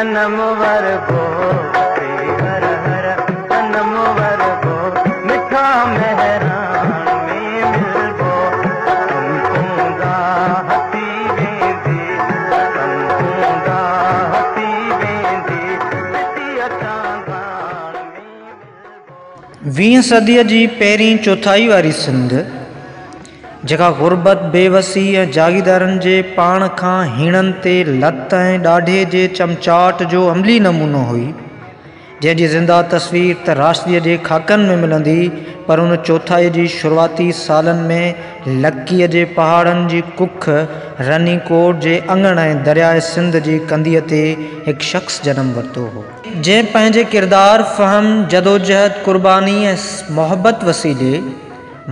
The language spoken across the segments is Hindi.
जन्म वर्गो वठी हर हर जन्म वर्गो मिठा मेहरान में सदीअ जी पहिरीं चौथाई वारी सिंध जेका ग़ुर्बत बेवसी ऐं जागीदारनि जे पाण खां हीणनि लत ऐं ॾाढे जे चमचाट जो अमली नमूनो हुई। जंहिंजी ज़िंदा तस्वीर त राष्ट्रीय जे खाकनि में मिलंदी, पर उन चौथाई जी शुरूआती सालनि में लकीअ जे पहाड़नि जी कुख, रनीकोट जे अंगण दरियाए सिंध जी कंदीअ ते हिकु शख़्स जनमु वरितो हो। जंहिं पंहिंजे किरदारु, फ़हम, जदोजहद, क़ुर्बानी ऐं मोहबत वसीले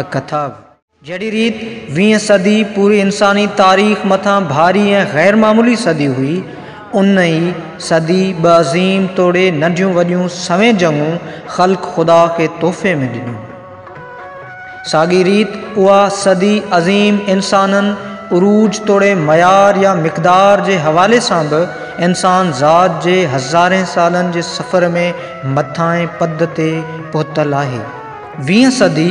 कथा। जहिड़ी रीति, वीह सदी, पूरी इंसानी तारीख़, मथां भारी ऐं ग़ैर मामूली सदी हुई। उन ई सदी ॿ अज़ीम तोड़े नंढियूं वॾियूं सवें जंगूं ख़ल्क़ ख़ुदा खे तोहफ़े में ॾिनियूं साॻी रीति, उहा सदी अज़ीम इंसाननि, उरूज, तोड़े, मयार या मिक़दार जे हवाले सां बि इंसान ज़ात जे हज़ारे सालनि जे सफ़र में मथां पद ते पहुतल आहे। वीह सदी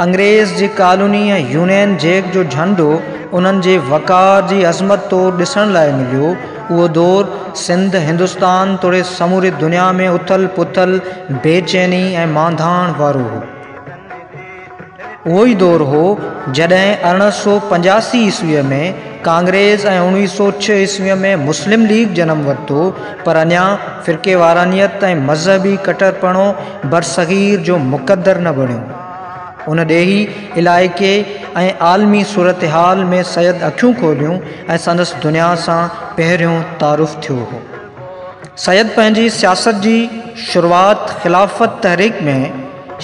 अंग्रेज़ जी कॉलोनी यूनियन जैक जो झंडो जे वकार जी अज़मत तौरु ॾिसण लाइ मिलियो। उहो दौरु सिंध, हिंदुस्तान तोड़े समूरी दुनिया में उथल पुथल, बेचैनी ऐं मांधाण वारो हो। उहो ई दौरु हो, जॾहिं अरिड़हं सौ पंजासी ईस्वीअ में कांग्रेस ऐं उणिवीह सौ छह ईस्वीअ में मुस्लिम लीग जनमु वरितो। पर अञा फ़िरके वारानियत मज़हबी कटरपणो बरसग़ीर जो मुक़दर न बणियो। उन ॾेही इलाइक़े ऐं आलमी सूरत हाल में सैद अखियूं खोलियूं ऐं संदसि दुनिया सां पहिरियों तारुफ़ थियो हो। सैद पंहिंजी सियासत जी शुरूआति ख़िलाफ़त तहरीक में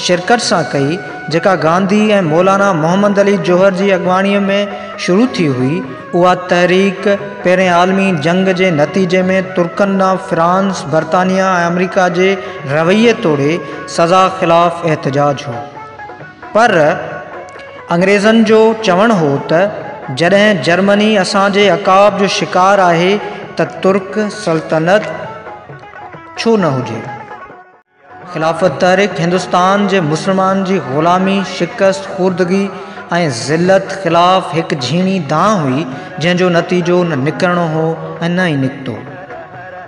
शिरकत सां कई, जेका गांधी ऐं मौलाना मोहम्मद अली जौहर जी अॻुवाणीअ में शुरू थी हुई, उहा तहरीक पहिरें आलमी जंग जे नतीजे में तुर्कनि ॾांहुं फ्रांस, बर्तानिया ऐं अमरीका जे रवैये तोड़े सज़ा ख़िलाफ़ एहतजाज हो। पर अंग्रेज़नि जो चवणु हो त जर्मनी असांजे अकाब जो शिकार आहे, त तुर्क सल्तनत छो न हुजे? ख़िलाफ़त तहरीक हिंदुस्तान जे मुस्लमान जी ग़ुलामी, शिकस्त, खुर्दगी ऐं ज़िलत ख़िलाफ़ हिकु झीणी दांह हुई जंहिंजो नतीजो न निकिरणो हो न ई निकितो।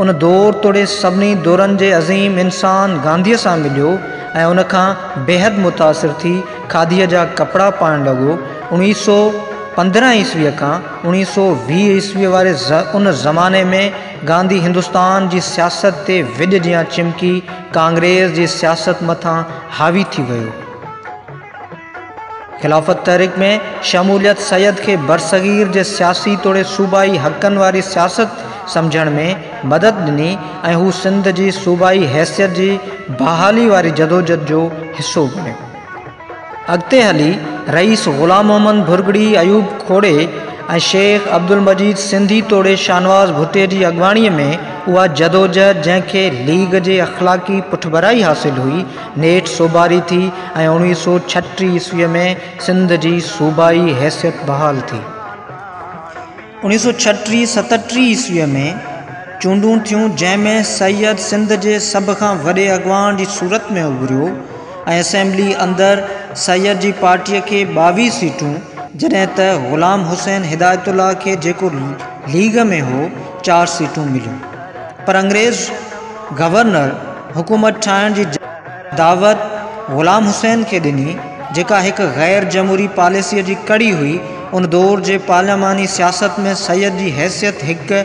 उन दौर तोड़े सभिनी दौरनि जे अज़ीम इंसान गांधीअ सां मिलियो ऐं उनखां बेहद मुतासिर थी खादीअ जा कपिड़ा पाइणु लॻो उणिवीह सौ पंद्रहं ईस्वीअ खां उणिवीह सौ वीह ईस्वीअ वारे उन ज़माने में गांधी हिंदुस्तान जी सियासत ते विॼ जीअं चिमकी कांग्रेस जी सियासत मथां हावी थी वियो। ख़िलाफ़त तहरीक में शमूलियत सैद खे बरसगीर जे सियासी तोड़े सूबाई हक़नि वारी सियासत सम्झण में मदद ॾिनी ऐं सिंध जी सूबाई हैसियत जी बहाली वारी जदोजहद जो हिसो बणियो। अॻिते हली रईस ग़ुलाम मोहम्मद भुरगड़ी अयूब खोड़े ऐं शेख अब्दुल मजीद सिंधी तोड़े शाहनवाज़ भुटे जी अॻुवाणीअ में उहा जदोजहद जंहिंखे लीग जे अख़लाक़ी पुठभराई हासिलु हुई, नेठि सोभारी थी ऐं उणिवीह सौ छटीह ईस्वीअ में सिंध जी सूबाई हैसियत बहाल थी। उणिवीह सौ छटीह सतटीह ईस्वीअ में चूंडूं थियूं, जंहिंमें सैयद सिंध जे सभ खां वॾे अॻवान जी सूरत में उभरियो असेंबली अंदरि सैयद जी पार्टीअ खे ॿावीह सीटूं, जॾहिं त ग़ुलाम हुसैन हिदायतुल्ला खे जेको लीग में हो, चारि सीटूं मिलियूं। पर अंग्रेज़ गवर्नर हुकूमत ठाहिण जी दावत ग़ुलाम हुसैन खे ॾिनी, जेका हिकु ग़ैर जमूरी पॉलिसीअ जी कड़ी हुई, उन दौर जे पार्लियामानी सियासत में सैयद जी हैसियत हिकु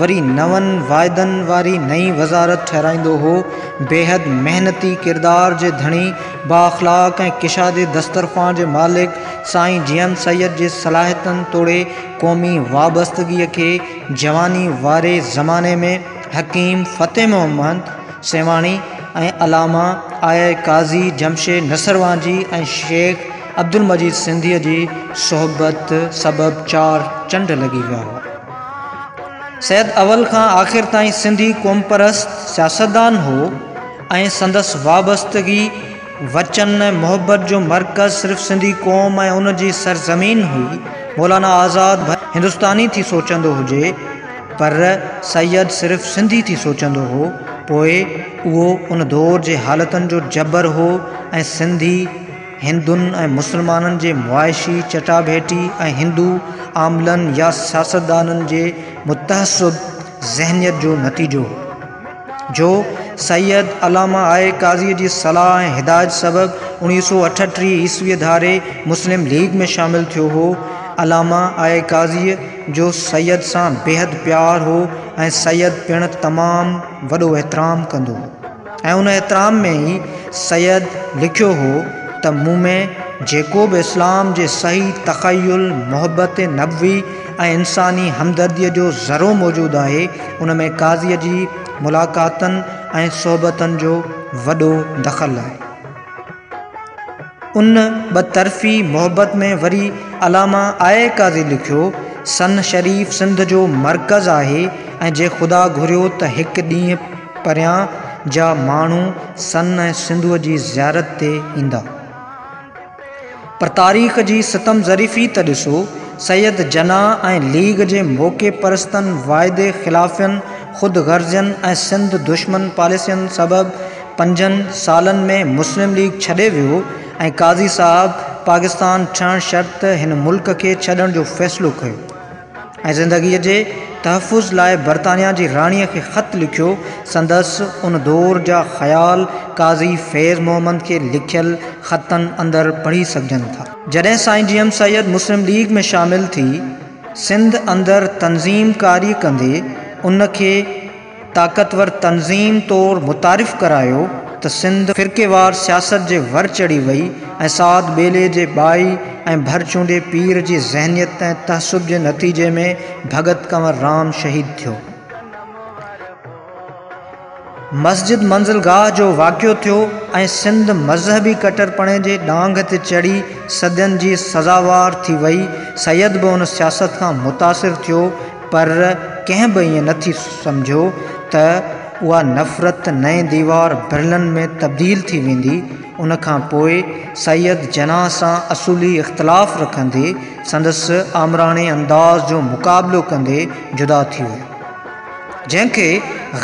वरी नवनि वाइदनि वारी नई वज़ारत ठहिराईंदो हो। बेहद महिनती किरदार जे धणी बाख़लाक ऐं दस्तरफ़ान जे मालिक साईं जियन सैद जे सलाहियतनि तोड़े क़ौमी वाबस्तगीअ खे जवानी वारे ज़माने में हकीम फ़तेह मोहम्मद सेवाणी ऐं अलामा आय काज़ी जमशेद नसरवाजी ऐं शेख अब्दुल मजीद सिंधीअ जी सोहबत सबबि चारि चंड लॻी विया हुआ सैद अवल खां आख़िर ताईं सिंधी क़ौमपरस्त सियासतदान हो ऐं संदसि वाबस्तगी, वचन ऐं मुहबत जो मर्कज़ सिर्फ़ु सिंधी क़ौम ऐं उन सरज़मीन हुई। मौलाना आज़ाद हिंदुस्तानी थी सोचंदो हुजे, पर सैद सिर्फ़ु सिंधी थी सोचंदो हो। उन दौर जे हालतुनि जो जबर हो ऐं सिंधी हिंदुनि ऐं मुस्लमाननि जे मुआशी चटाभेटी ऐं हिंदू आमलनि या सियासतदाननि जे मुतहसिब ज़हनियत जो नतीजो जो सैद अलामा आए काज़ीअ जी सलाह ऐं हिदायत सबबि उणिवीह सौ अठटीह ईस्वीअ धारे मुस्लिम लीग में शामिलु थियो हो। अलामा आए काज़ीअ जो सैद सां बेहद प्यारु हो ऐं सैद पिणु तमामु वॾो एतिराम कंदो उन एतिराम में ई सैद लिखियो हो त मूं में। जेको बि इस्लाम जे सही तख़युल मुहबत नबवी ऐं इंसानी हमदर्दीअ जो ज़रो मौजूदु आहे। उन में काज़ीअ जी मुलाक़ातनि ऐं सोहबतनि जो वॾो दख़ल आहे। उन बतरफ़ी मुहबत में वरी अलामा आए काज़ी लिखियो सन शरीफ़ सिंध जो मर्कज़ आहे ऐं जे ख़ुदा घुरियो त हिकु ॾींहुं परियाँ जा सन ऐं सिंधूअ जी ज़ियारत ते पर तारीख़ जी सितम ज़रीफ़ी त ॾिसो सैद जना लीग जे मौक़े परस्तनि वाइदे ख़िलाफ़नि, ख़ुदि गर्ज़नि ऐं सिंध दुश्मन पॉलिसियुनि सबबि पंजनि सालनि में मुस्लिम लीग छॾे वियो ऐं काज़ी साहब पाकिस्तान ठहणु शर्त मुल्क खे छॾण जो फ़ैसिलो कयो। ऐं तहफ़ुज़ लाइ बरतानिया जी राणीअ खे ख़त लिखियो। संदसि उन दौर जा ख़्याल काज़ी फैज़ मोहम्मद खे लिखियल ख़तनि अंदरि पढ़ी सघजनि था। जॾहिं साईं जी एम सैद मुस्लिम लीग में शामिलु थी, सिंध अंदरि तनज़ीम कारी कंदे, उन खे ताक़तवर तनज़ीम तौरु मुतारिफ़ करायो। त सिंध फ़िरकेवार सियासत जे वर चढ़ी ऐं साद ॿेले जे बाई, ऐं भर चूंडे पीर जी ज़हनियत तहसुब जे नतीजे में भगत कंवर राम शहीद थियो। मस्जिद मंज़िलगाह जो वाक़ियो ऐं सिंध मज़हबी कटरपणे जे डांग ते चढ़ी सदियुनि जी सज़ावार थी वई। सैद उन सियासत खां मुतासिर थियो, पर कंहिं बि ईअं नथी सम्झो त उहा नफ़रत नए दीवार बिरलनि में तब्दील थी वेंदी। उन सैद जना सां असुली इख़्तिलाफ़ रखंदे, संदसि आमराणे अंदाज़ जो मुक़ाबिलो कंदे जुदा थी वियो। जंहिंखे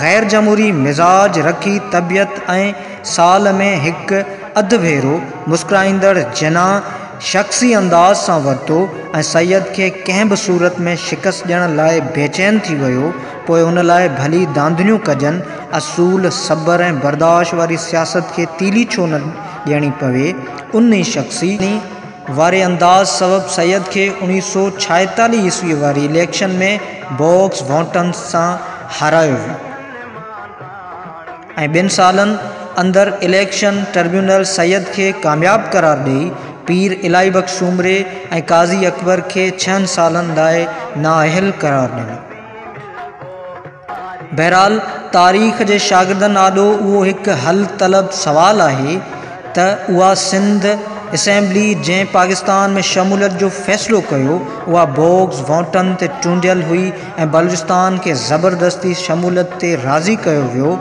ग़ैर जमूरी मिज़ाज रखी तबियत ऐं साल में हिकु अधु भेरो मुस्कुराईंदड़ जना शख़्सी अंदाज़ सां वरितो ऐं सैद खे कंहिं बि सूरत में शिकस्त ॾियण लाइ बेचैन थी वियो पोइ उन लाइ भली दांदनियूं कजनि। असूल, सब्र ऐं बर्दाश्त वारी सियासत खे तीली छो न ॾियणी पवे? उन ई शख़्सी वारे अंदाज़ सबबि सैद खे उणिवीह सौ छाएतालीह ईस्वी वारी इलेक्शन में बॉक्स वोटन्स सां हारायो वियो। ऐं ॿिनि इलेक्शन ट्रिब्यूनल सैद खे कामयाबु करार ॾेई, पीर इलाही बख़्श सूमरे ऐं काज़ी अकबर खे छहनि सालनि लाइ नाअहल करार ॾिनो। बहरहाल, तारीख़ जे शागिर्दनि आॾो उहो हिकु हल तलब सुवालु आहे त उहा सिंध असेंबली जंहिं पाकिस्तान में शमूलियत जो फ़ैसिलो कयो, उहा बोक्स वोटनि ते चूंडियल हुई ऐं बलूचिस्तान खे ज़बरदस्ती शमूलियत ते राज़ी कयो वियो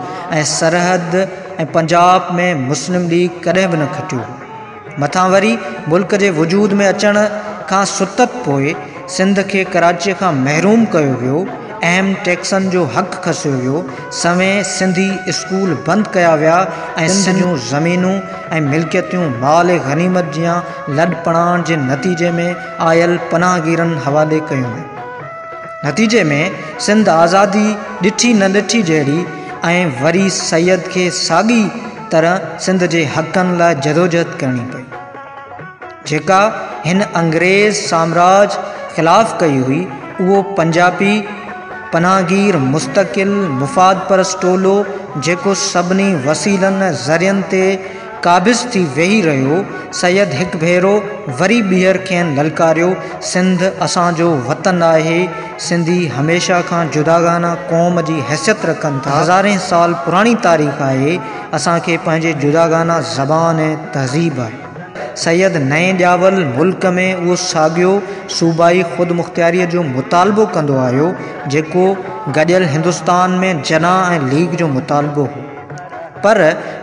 सरहद ऐं पंजाब में मुस्लिम लीग कॾहिं बि न खटियो। मथां वरी मुल्क जे वजूद में अचण खां सुतत पोइ सिंध खे कराचीअ खां महरूम कयो वियो अहम टैक्सनि जो हक़ खसियो वियो समय सिंधी स्कूल बंदि कया विया ऐं सिंधियूं ज़मीनूं ऐं मिल्कियतूं माल गनीमत जियाँ लॾपड़ाण जे नतीजे में आयल पनाहगीरनि हवाले कयूं। नतीजे में सिंध आज़ादी ॾिठी न ॾिठी जहिड़ी ऐं वरी सैद खे साॻी तरह सिंध जे हक़नि लाइ जदोजहद करणी पई। जेका हिन अंग्रेज़ साम्राज ख़िलाफ़ु कई हुई उहो पंजाबी पनाहगीर मुस्तक़िल मुफ़ाद परस्त टोलो जेको सभिनी वसीलनि ज़रियनि ते क़ाबिज़ थी वेही रहियो सैद हिकु भेरो वरी ॿीहर खेनि ललकारियो, सिंध असांजो वतन आहे। सिंधी हमेशह खां जुदागाना क़ौम जी हैसियत रखनि था। हज़ारे साल पुराणी तारीख़ आहे। असांखे पंहिंजे जुदागाना ज़बान तहज़ीब आहे। सैद नए ॼावल मुल्क में उहो साॻियो सूबाई ख़ुदि मुख़्तियारीअ जो मुतालबो कंदो आयो जेको गॾियल हिंदुस्तान में जना ऐं लीग जो मुतालबो हो। पर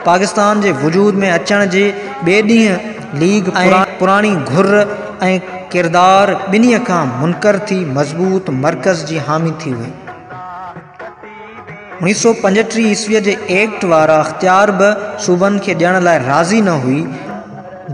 पाकिस्तान जे वजूद में अचण जे ॿिए ॾींहुं लीग ऐं पुराणी घुर ऐं किरदारु ॿिन्हीअ खां मुनकर थी मज़बूत मर्कज़ जी हामी थी वई। उणिवीह सौ पंजटीह ईस्वीअ जे एक्ट वारा अख़्तियार बि सूबनि खे ॾियण लाइ राज़ी न हुई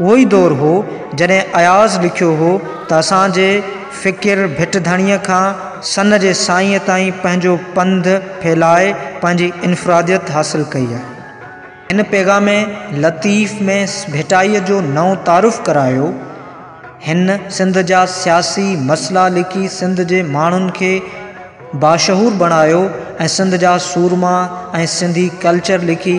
ई दौरु हो, जॾहिं अयाज़ लिखियो हो त असांजे फ़िकिर भिट धणीअ खां सन जे साईंअ ताईं पंध फैलाए, पंहिंजी इनफ़रादियत हासिलु कई आहे। हिन पैगाम लतीफ़ में भिटाईअ जो नओं तारुफ़ करायो, हिन सिंध जा सियासी लिखी सिंध जे माण्हुनि खे बाशहूर बणायो सिंध जा सूरमा सिंधी कल्चर लिखी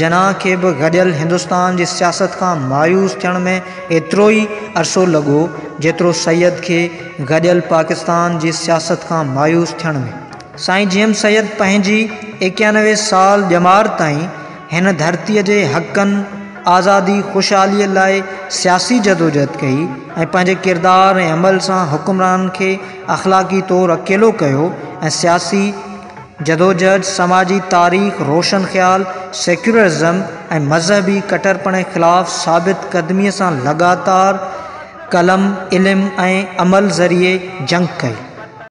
जनाह खे बि गॾियल हिंदुस्तान जी सियासत खां मायूस थियण में एतिरो ई अरसो लॻो जेतिरो सैद खे गॾियल पाकिस्तान जी सियासत खां मायूस थियण में। साईं जीएम सैद पंहिंजी एकानवे साल ॼमार ताईं हिन धरतीअ जे आज़ादी ख़ुशहालीअ लाइ सियासी जदोजहद कई ऐं किरदारु अमल सां हुकुमरान खे अख़लाक़ी तौरु अकेलो सियासी जदोजहद, समाजी तारीख़, रोशन ख़्याल, सेक्युलरिज़म मज़हबी कटरपण जे ख़िलाफ़ु साबित क़दमीअ सां लॻातार कलम, इल्म ऐं अमल ज़रिए जंग कई।